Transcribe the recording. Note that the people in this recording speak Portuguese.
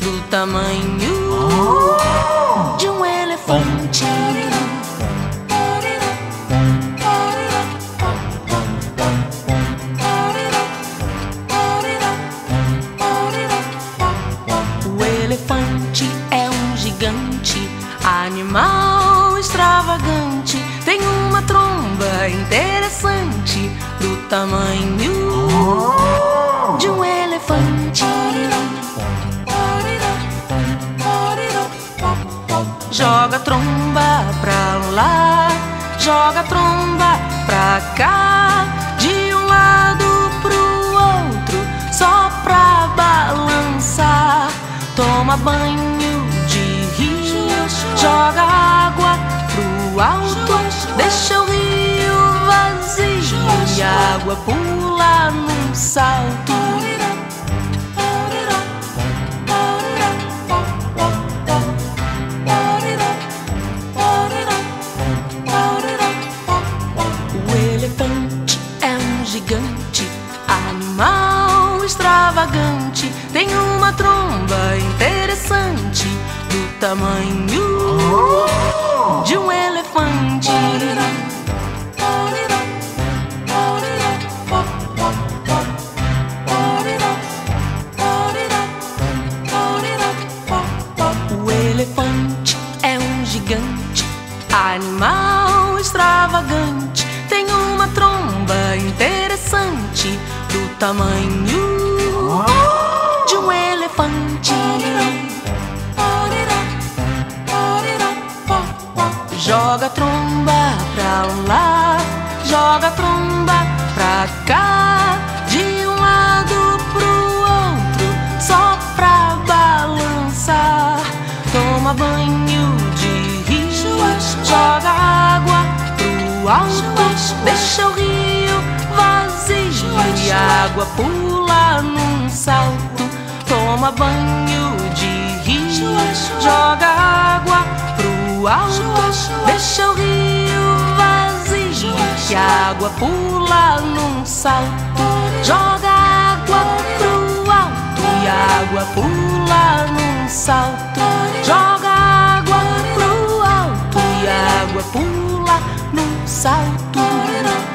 do tamanho de um elefante. Interessante do tamanho de um elefante. Joga tromba pra lá, joga tromba pra cá, de um lado pro outro, só pra balançar. Toma banho de rio, joga água pro alto, água pula num salto. O elefante é um gigante, animal extravagante. Tem uma tromba interessante, do tamanho de um elefante. Animal extravagante. Tem uma tromba interessante, do tamanho de um elefante. Joga a tromba pra lá, joga a tromba alto, deixa o rio vazio e a água pula num salto. Toma banho de rio, joga água pro alto, deixa o rio vazio e a água pula num salto. Joga água pro alto e a água pula num salto. Joga água pro alto e a água pula num salto.